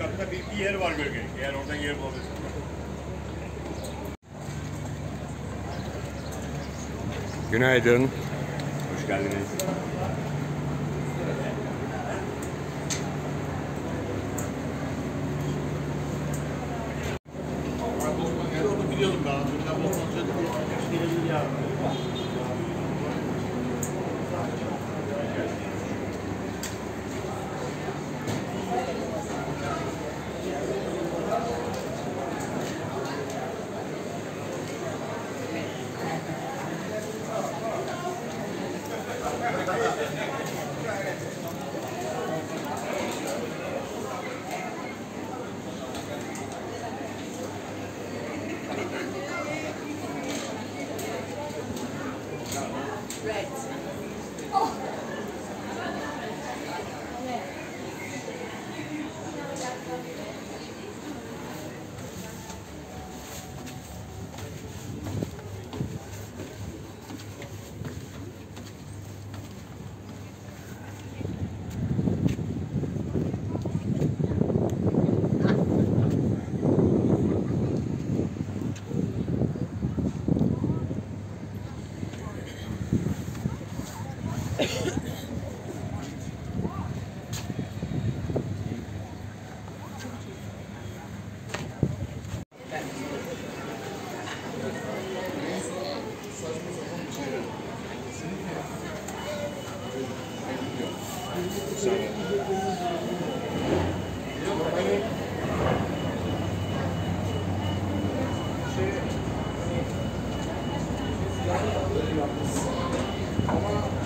katta bir, bir yer var gölgelik. Eğer oradan yer bulabilirsin. Günaydın. Hoş geldiniz. shreds. Oh. Ama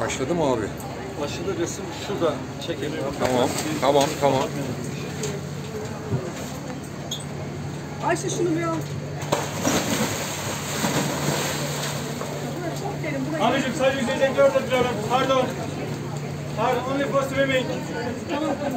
Başladı mı abi? Başladı resim şurada çekelim. Tamam, tamam, tamam. Ayşe şunu bir al. Abicim sadece yüzeyden orada duruyorum. Pardon. Pardon, only for swimming. Sigorta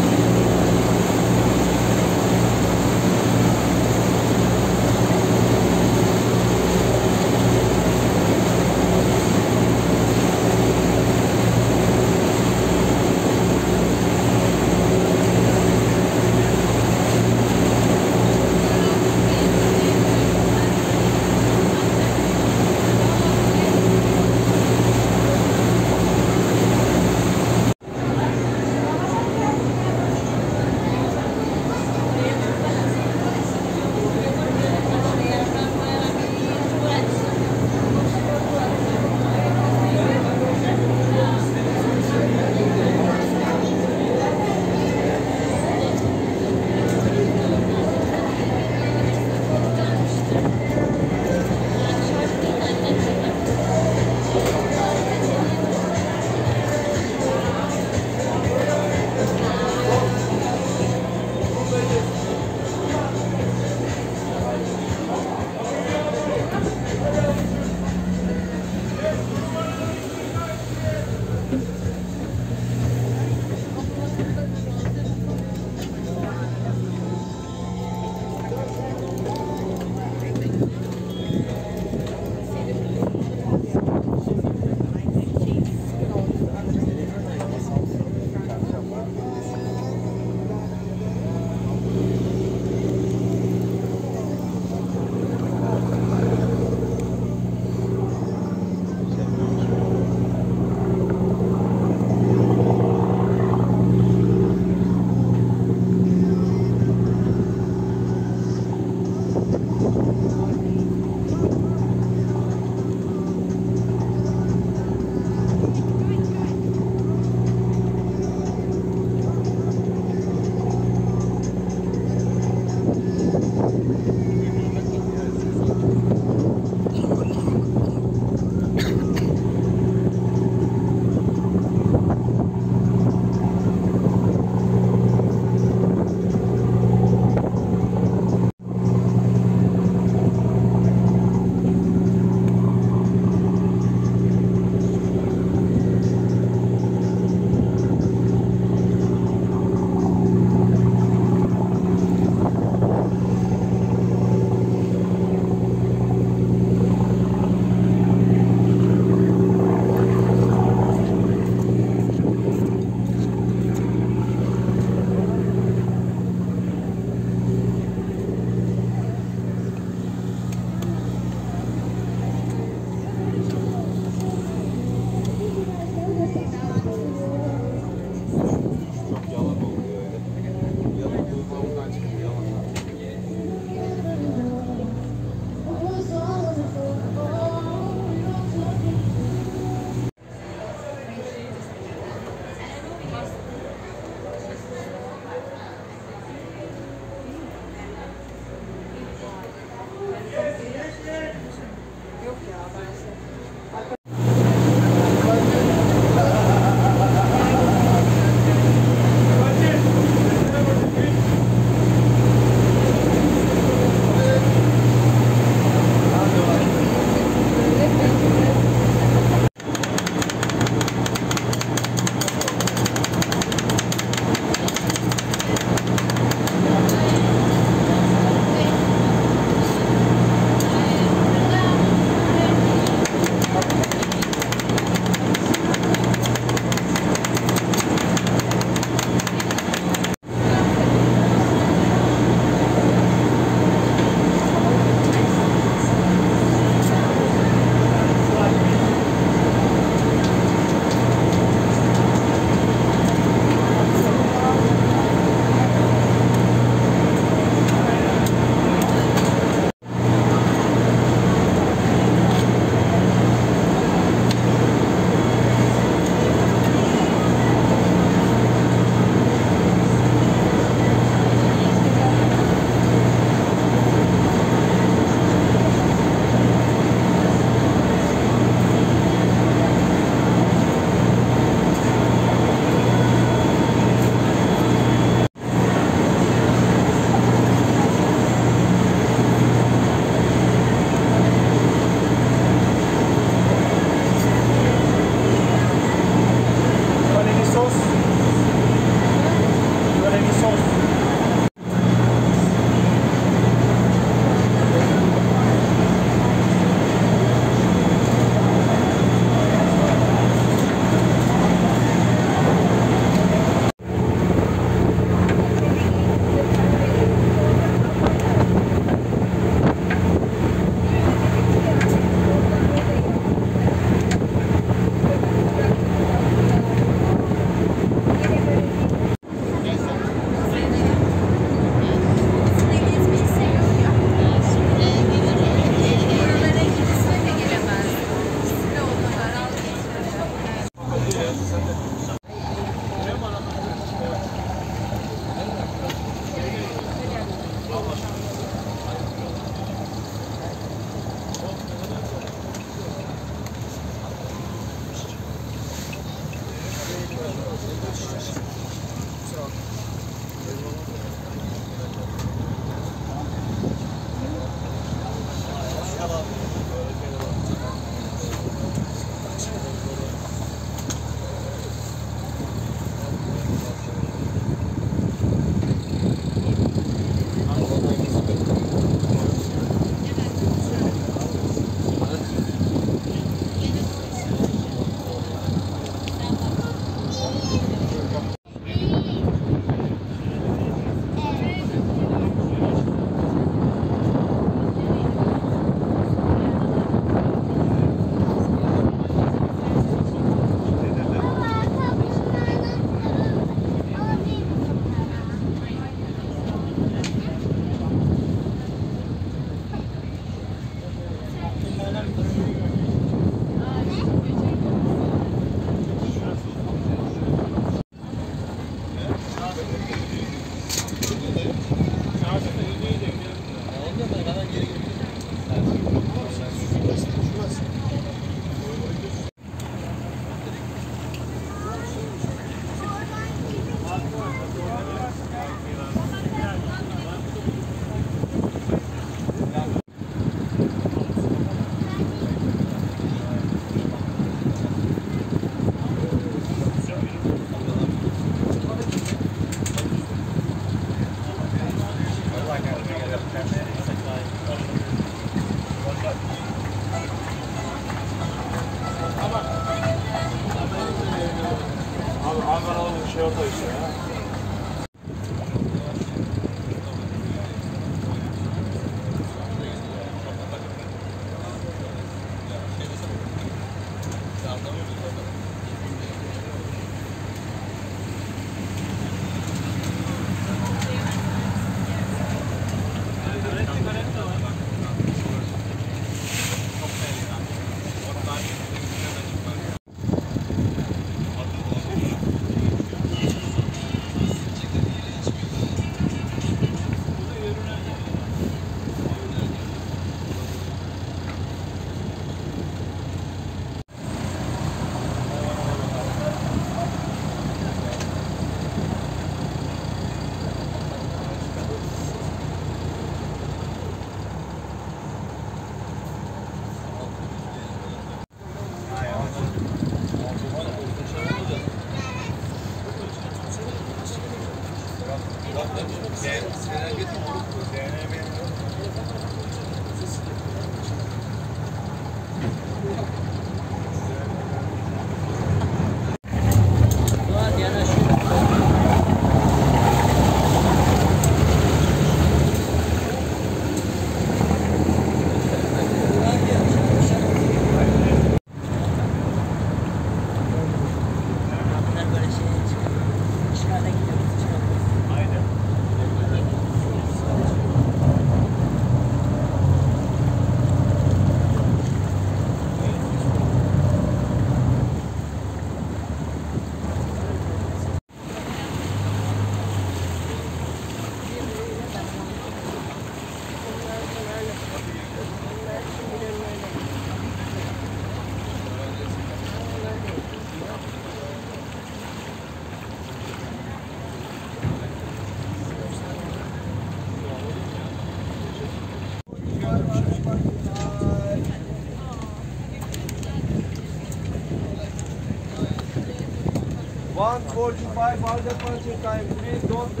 aibă altă face ca MP23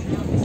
și